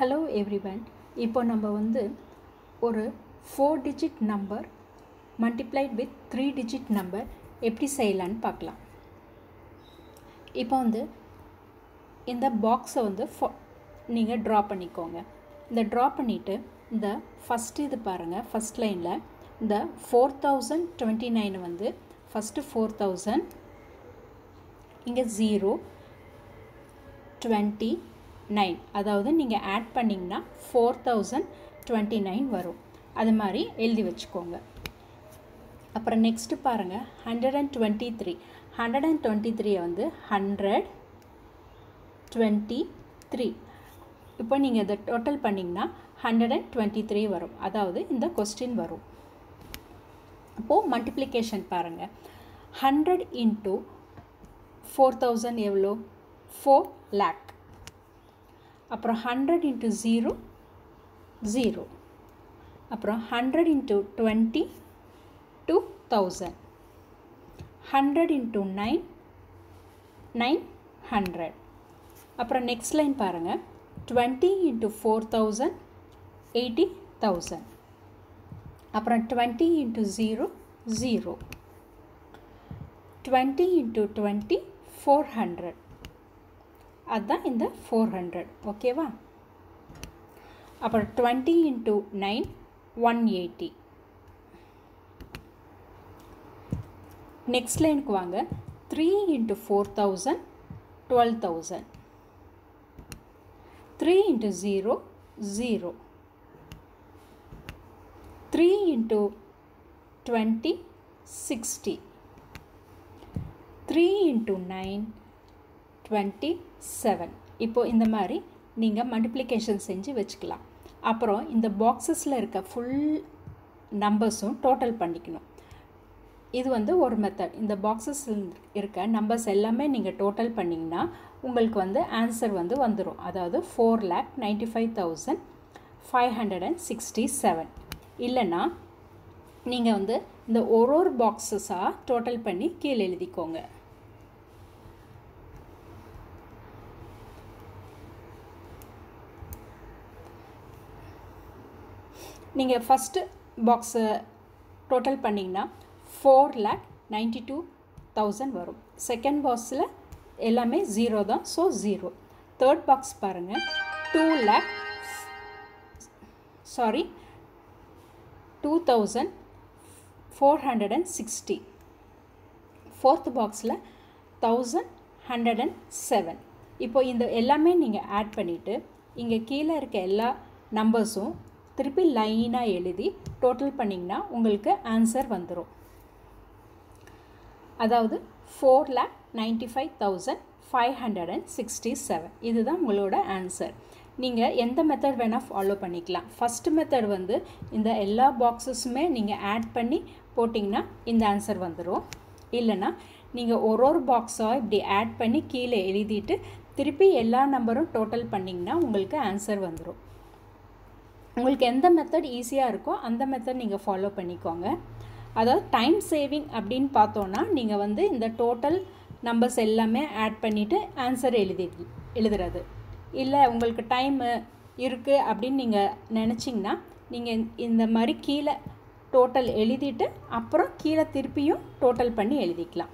Hello everyone இப்போ நம்ம வந்து ஒரு four digit number multiplied with three digit number எப்படி செய்யலான்னு பார்க்கலாம். இப்போ வந்து இந்த பாக்ஸை வந்து ஃபோ நீங்கள் ட்ரா பண்ணிக்கோங்க. இந்த ட்ரா பண்ணிவிட்டு இந்த ஃபஸ்ட்டு இது பாருங்கள் ஃபஸ்ட் லைனில் இந்த ஃபோர் தௌசண்ட் டுவெண்ட்டி நைன் வந்து ஃபஸ்ட்டு ஃபோர் தௌசண்ட் இங்கே ஜீரோ டுவெண்ட்டி நைன் அதாவது நீங்கள் ஆட் பண்ணிங்கன்னா ஃபோர் தௌசண்ட் டுவெண்ட்டி நைன் வரும். அது மாதிரி எழுதி வச்சுக்கோங்க. அப்புறம் நெக்ஸ்ட்டு பாருங்கள் hundred and twenty three hundred and twenty த்ரீயை வந்து ஹண்ட்ரட் டுவெண்ட்டி த்ரீ இப்போ நீங்கள் இதை டோட்டல் பண்ணிங்கன்னா ஹண்ட்ரட் அண்ட் டுவெண்ட்டி த்ரீ வரும். அதாவது இந்த கொஸ்டின் வரும். அப்போது மல்டிப்ளிகேஷன் பாருங்கள் ஹண்ட்ரட் இன்ட்டு ஃபோர் தௌசண்ட் எவ்வளோ? ஃபோர் லேக் அப்புறம் ஹண்ட்ரட் இன்ட்டு ஜீரோ ஜீரோ அப்புறம் hundred into twenty two thousand hundred into nine nine hundred அப்புறம் நெக்ஸ்ட் லைன் பாருங்கள் twenty into four thousand eighty thousand அப்புறம் twenty into zero zero twenty into twenty four hundred அதுதான் இந்த four hundred ஓகேவா அப்புறம் twenty into nine one eighty next லைனுக்கு வாங்க. Three into four thousand twelve thousand three into zero zero three into twenty sixty three into nine twenty seven இப்போது இந்த மாதிரி நீங்கள் மல்டிப்ளிகேஷன் செஞ்சு வச்சுக்கலாம். அப்புறம் இந்த பாக்ஸஸில் இருக்க ஃபுல் நம்பர்ஸும் டோட்டல் பண்ணிக்கணும். இது வந்து ஒரு மெத்தட் இந்த பாக்ஸஸ் இருக்க நம்பர்ஸ் எல்லாமே நீங்கள் டோட்டல் பண்ணிங்கன்னா உங்களுக்கு வந்து ஆன்சர் வந்து வந்துடும் அதாவது four lakh ninety five thousand five hundred and sixty seven இல்லைன்னா நீங்கள் வந்து இந்த ஒரு ஒரு பாக்ஸஸாக டோட்டல் பண்ணி கீழே எழுதிக்கோங்க. நீங்கள் ஃபஸ்ட்டு பாக்ஸை டோட்டல் பண்ணிங்கன்னா four lakh ninety two thousand வரும் செகண்ட் பாக்ஸில் எல்லாமே ஜீரோ தான் ஸோ ஜீரோ தேர்ட் பாக்ஸ் பாருங்கள் two lakh sorry two thousand four hundred and sixty fourth பாக்ஸில் தௌசண்ட் ஹண்ட்ரட் அண்ட் செவன் இப்போ இந்த எல்லாமே நீங்கள் ஆட் பண்ணிவிட்டு இங்கே கீழே இருக்க எல்லா நம்பர்ஸும் திருப்பி லைனாக எழுதி டோட்டல் பண்ணிங்கன்னா உங்களுக்கு ஆன்சர் வந்துடும் அதாவது four lakh ninety five thousand five hundred and sixty seven இதுதான் உங்களோட ஆன்சர் நீங்கள் எந்த மெத்தட் வேணால் ஃபாலோ பண்ணிக்கலாம். ஃபஸ்ட்டு மெத்தட் வந்து இந்த எல்லா பாக்ஸஸுமே நீங்கள் ஆட் பண்ணி போட்டிங்கன்னா இந்த ஆன்சர் வந்துடும் இல்லைனா நீங்கள் ஒரு ஒரு பாக்ஸாக இப்படி ஆட் பண்ணி கீழே எழுதிட்டு திருப்பி எல்லா நம்பரும் டோட்டல் பண்ணிங்கன்னா உங்களுக்கு ஆன்சர் வந்துடும் உங்களுக்கு எந்த மெத்தட் ஈஸியாக இருக்கோ அந்த மெத்தட் நீங்கள் ஃபாலோ பண்ணிக்கோங்க. அதாவது டைம் சேவிங் அப்படின்னு பார்த்தோன்னா நீங்கள் வந்து இந்த டோட்டல் நம்பர்ஸ் எல்லாமே ஆட் பண்ணிவிட்டு ஆன்சர் எழுதி எழுதுறது. இல்லை உங்களுக்கு டைமு இருக்குது அப்படின்னு நீங்கள் நினச்சிங்கன்னா நீங்கள் இந்த மாதிரி கீழே டோட்டல் எழுதிட்டு அப்புறம் கீழே திருப்பியும் டோட்டல் பண்ணி எழுதிக்கலாம்.